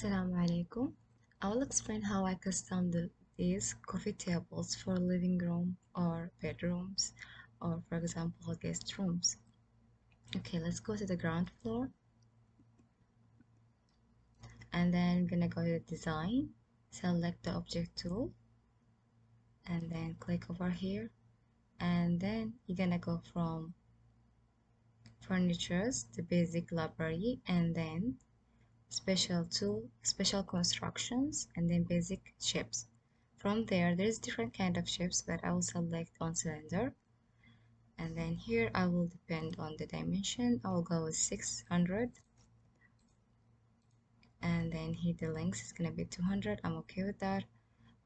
Assalamu alaikum. I will explain how I custom the, these coffee tables for living room or bedrooms or for example guest rooms. Okay, let's go to the ground floor and then I'm gonna go to design, select the object tool and then click over here and then you're gonna go from furnitures the basic library and then special tool special constructions and then basic shapes. From there there's different kind of shapes but I will select on cylinder. And then here I will depend on the dimension. I will go with 600 and then here the length is gonna be 200 I'm okay with that.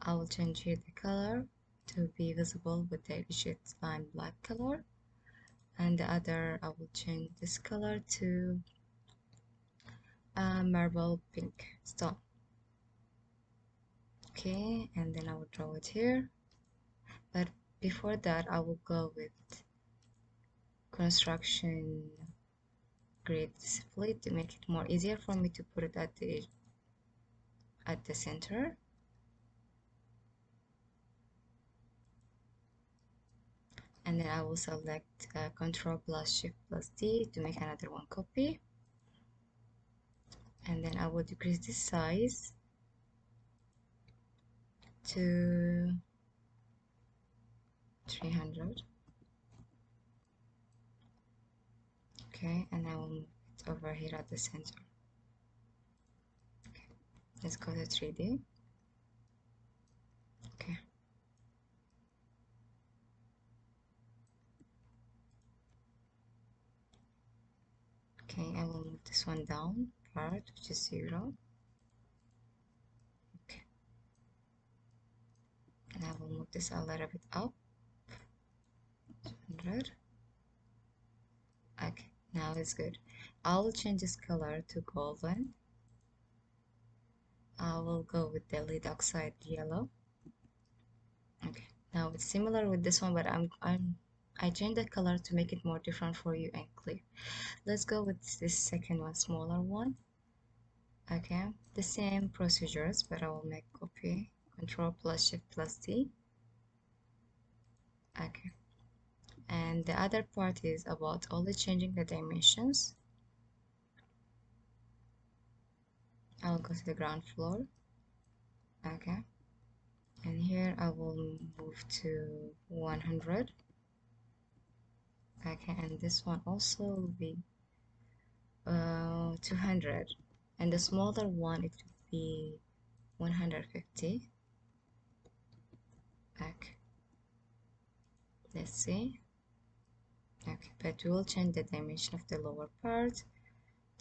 I will change here the color to be visible with the digit line black color. And the other I will change this color to a marble pink stone. Okay and then I will draw it here. But before that I will go with construction grid split to make it more easier for me to put it at the at the center. And then I will select uh, control plus shift plus D to make another one copy and then I will decrease this size to 300 okay and I will move it over here at the center. Okay let's go to 3D okay. Okay I will move this one down part which is zero. Okay. And I will move this a little bit up. 200 okay now it's good. I will change this color to golden. I will go with the lead oxide yellow. Okay now it's similar with this one but I'm I'm I changed the color to make it more different for you and clear. Let's go with this second one smaller one. Okay the same procedures but I will make copy control plus shift plus D. Okay. And the other part is about only changing the dimensions. I'll go to the ground floor. Okay. And here I will move to 100 okay and this one also will be uh, 200 and the smaller one it will be 150 okay. Let's see. Okay but we will change the dimension of the lower part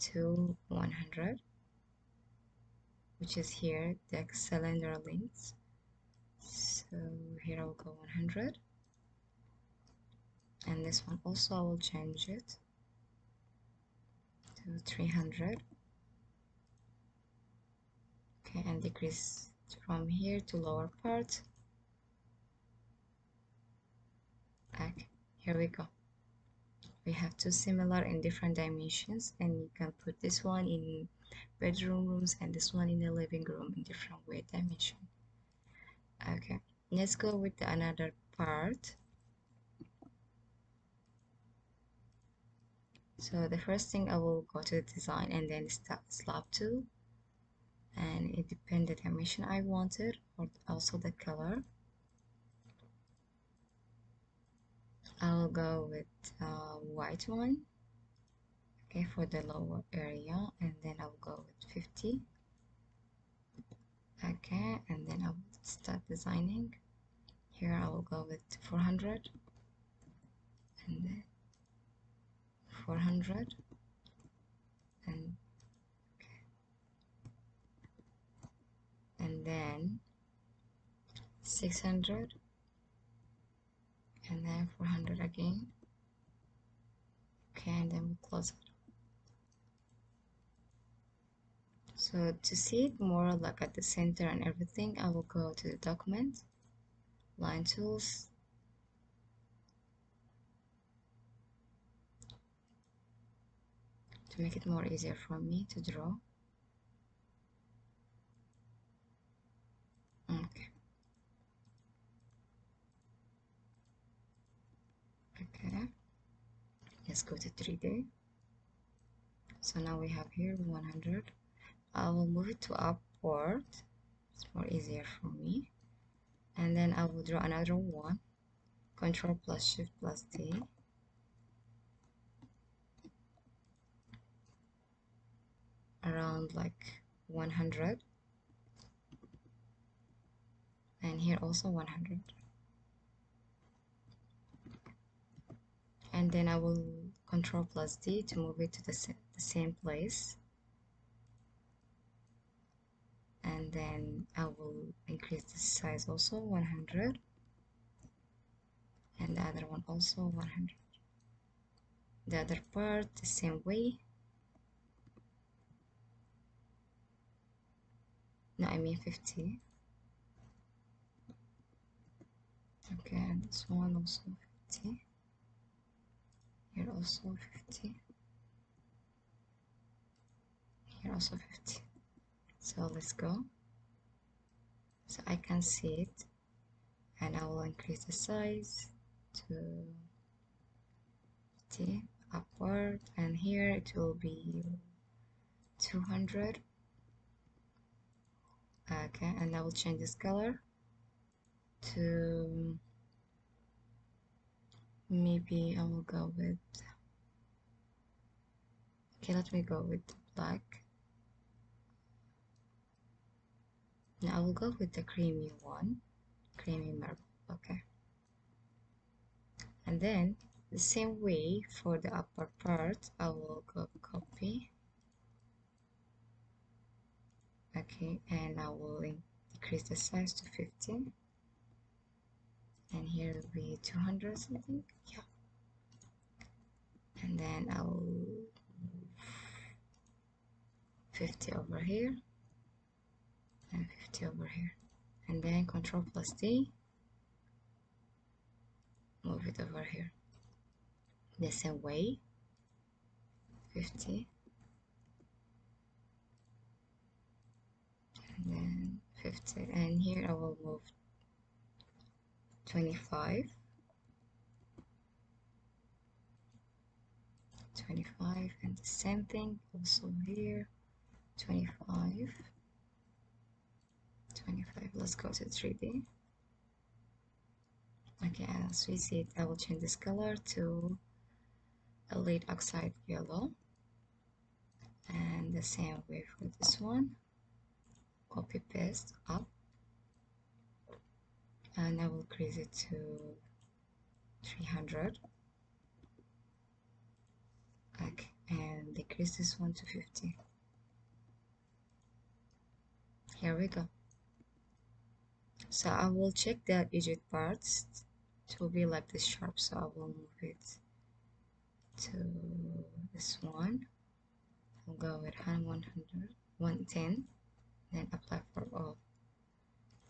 to 100 which is here the cylinder length. So here I'll go 100 and this one also I will change it to 300 okay and decrease from here to lower part. Okay here we go. We have two similar in different dimensions and you can put this one in bedroom rooms and this one in the living room in different way dimension. Okay let's go with another part so the first thing I will go to the design and then start slab tool. And it depends the dimension I wanted or also the color. I'll go with uh, white one okay for the lower area and then I'll go with 50 okay and then I'll start designing. Here I will go with 400 and then 400 and and then 600 and then 400 again. Okay and then we close it. So to see it more like at the center and everything I will go to the document line tools to make it more easier for me to draw. Okay. Okay. Let's go to 3d so now we have here 100 I will move it to upward. It's more easier for me. And then I will draw another one. Control plus shift plus D. around like 100 and here also 100 and then I will control plus D to move it to the, the same place. And then I will increase the size also 100 and the other one also 100 the other part the same way no I mean 50 okay and this one also 50 here also 50 here also 50 so let's go. So I can see it and I will increase the size to 50 upward and here it will be 200 okay and I will change this color to maybe I will go with okay let me go with black Now I will go with the creamy one, creamy marble, okay. And then the same way for the upper part, I will go copy. Okay, and I will increase the size to 50. And here will be 200 something, yeah. And then I will 50 over here and 50 over here. And then control plus D. Move it over here. The same way. 50 and then 50 and here I will move 25 25 and the same thing also here. 25 25 let's go to 3d okay as we see it i will change this color to a lead oxide yellow. And the same way for this one copy paste up. And i will increase it to 300 okay and decrease this one to 50 here we go. So I will check the edge parts to be like this sharp so I will move it to this one. I'll go with 100 110 then apply for all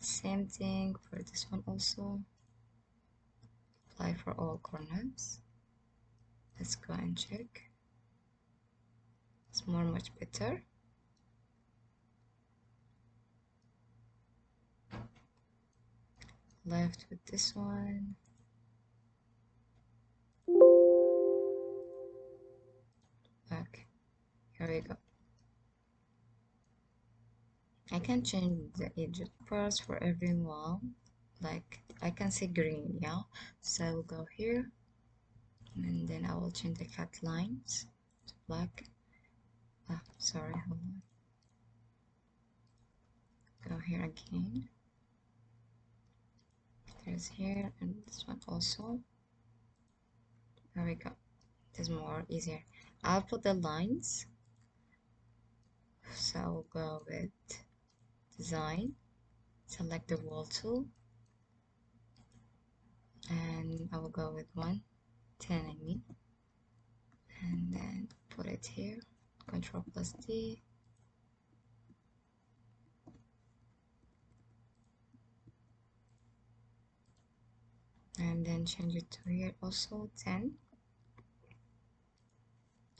same thing for this one also. Apply for all corners. Let's go and check. It's more much better. Left with this one. Okay, here we go. I can change the edge parts for every wall. Like I can say green, yeah. So I will go here and then I will change the cut lines to black. Ah, sorry, hold on. Go here again there's here and this one also there we go it is more easier I'll put the lines so I'll go with design. Select the wall tool. And I will go with one 10 I mean and then put it here. Control plus D. And then change it to here also 10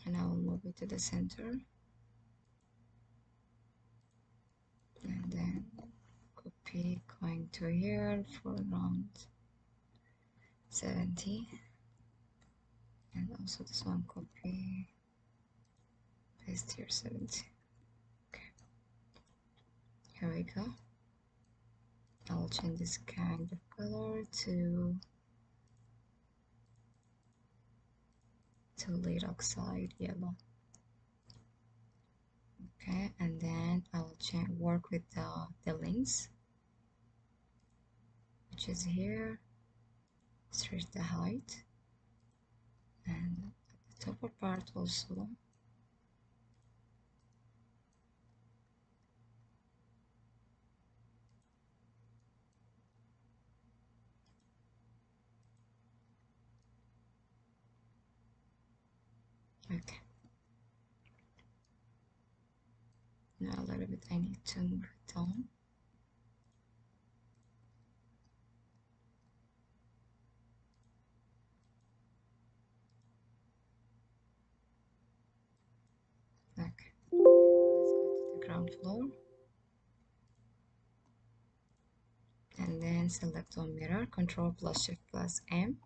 and I will move it to the center and then copy going to here for around 70 and also this one copy paste here 70 okay. Here we go. I'll change this kind of color to to lead oxide yellow okay and then I'll change work with the, the links which is here. Stretch the height. And the upper part also. Okay now a little bit I need to move it on okay. Let's go to the ground floor. And then select on mirror control plus shift plus M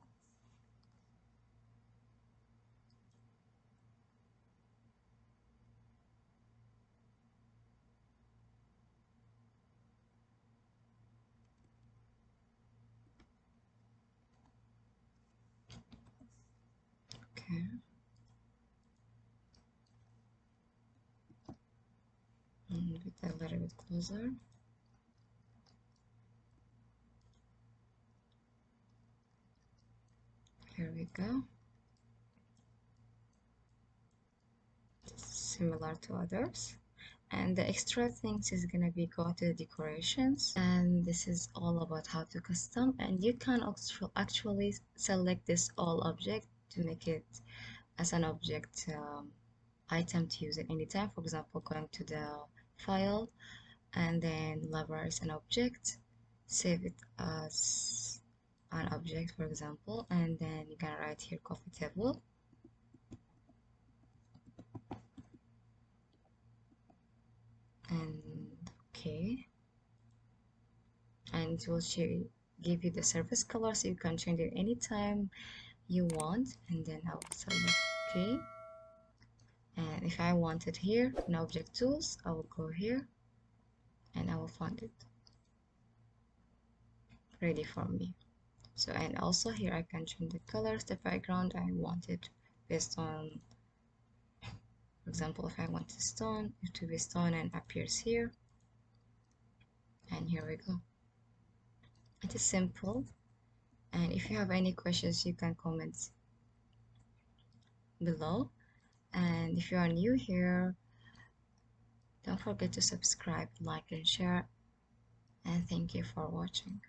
Okay. And get a Here we go. Similar to others. And the extra things is gonna be go to the decorations and this is all about how to custom and you can actually select this all object to make it as an object um, item to use at any time for example going to the file and then library as an object. Save it as an object for example and then you can write here coffee table. And okay. And it will show give you the surface color so you can change it anytime you want and then I will select OK and if I want it here in object tools I will go here it. Ready for me. So and also here I can change the colors the background I want it based on for example if I want a stone it to be stone and appears here. And here we go. It is simple. And if you have any questions you can comment below. And if you are new here don't forget to subscribe like and share and thank you for watching